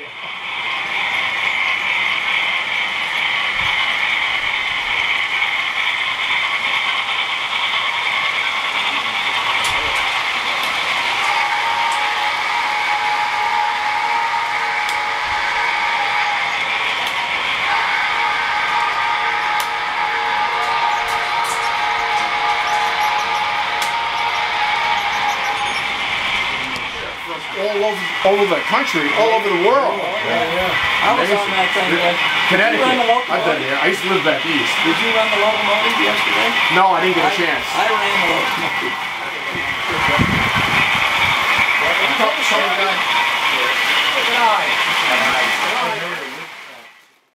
Yeah. All over, all over the country, all over the world. Yeah, yeah. I was on that thing yesterday. Connecticut. You run the locomotive? I've been there. I used to live back east. Did you run the locomotive yesterday? No, I didn't get a I- chance. I ran the locomotive.